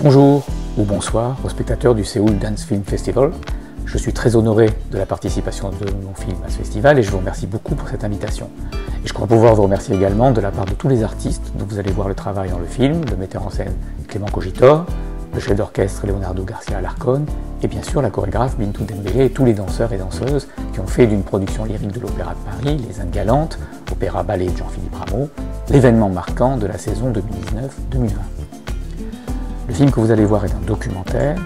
Bonjour ou bonsoir aux spectateurs du Seoul Dance Film Festival. Je suis très honoré de la participation de mon film à ce festival et je vous remercie beaucoup pour cette invitation. Et je crois pouvoir vous remercier également de la part de tous les artistes dont vous allez voir le travail dans le film, le metteur en scène Clément Cogitor, le chef d'orchestre Leonardo Garcia Alarcón et bien sûr la chorégraphe Bintou Dembélé et tous les danseurs et danseuses qui ont fait d'une production lyrique de l'Opéra de Paris, Les Indes Galantes, opéra ballet de Jean-Philippe Rameau, l'événement marquant de la saison 2019-2020. Film que vous allez voir est un documentaire.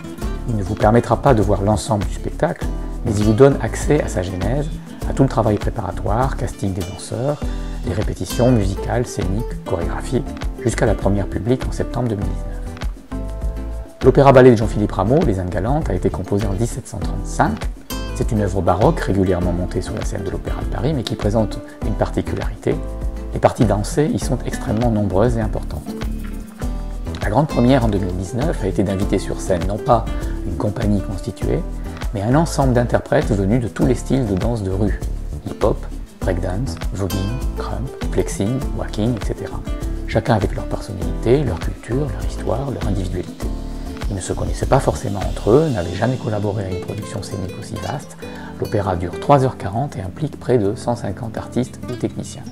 Il ne vous permettra pas de voir l'ensemble du spectacle, mais il vous donne accès à sa genèse, à tout le travail préparatoire, casting des danseurs, les répétitions musicales, scéniques, chorégraphiques, jusqu'à la première publique en septembre 2019. L'opéra-ballet de Jean-Philippe Rameau, Les Indes Galantes, a été composé en 1735. C'est une œuvre baroque régulièrement montée sur la scène de l'Opéra de Paris, mais qui présente une particularité. Les parties dansées y sont extrêmement nombreuses et importantes. La grande première en 2019 a été d'inviter sur scène non pas une compagnie constituée, mais un ensemble d'interprètes venus de tous les styles de danse de rue, hip-hop, breakdance, voguing, crump, flexing, walking, etc. Chacun avec leur personnalité, leur culture, leur histoire, leur individualité. Ils ne se connaissaient pas forcément entre eux, n'avaient jamais collaboré à une production scénique aussi vaste. L'opéra dure 3h40 et implique près de 150 artistes et techniciens.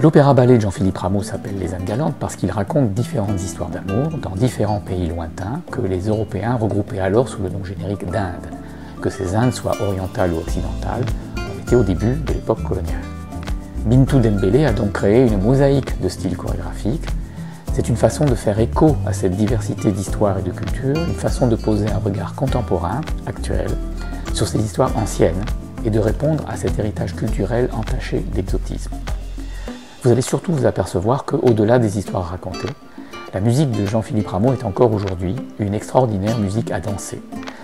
L'opéra-ballet de Jean-Philippe Rameau s'appelle Les Indes Galantes parce qu'il raconte différentes histoires d'amour dans différents pays lointains que les Européens regroupaient alors sous le nom générique d'Inde. Que ces Indes soient orientales ou occidentales, on était au début de l'époque coloniale. Bintou Dembélé a donc créé une mosaïque de styles chorégraphiques. C'est une façon de faire écho à cette diversité d'histoires et de cultures, une façon de poser un regard contemporain, actuel, sur ces histoires anciennes et de répondre à cet héritage culturel entaché d'exotisme vous allez surtout vous apercevoir qu'au-delà des histoires racontées, la musique de Jean-Philippe Rameau est encore aujourd'hui une extraordinaire musique à danser.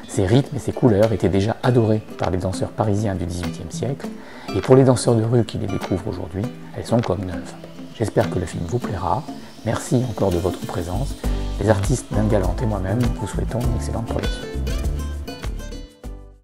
Ses rythmes et ses couleurs étaient déjà adorés par les danseurs parisiens du XVIIIe siècle, et pour les danseurs de rue qui les découvrent aujourd'hui, elles sont comme neuves. J'espère que le film vous plaira. Merci encore de votre présence. Les artistes d'Inde Galante et moi-même vous souhaitons une excellente projection.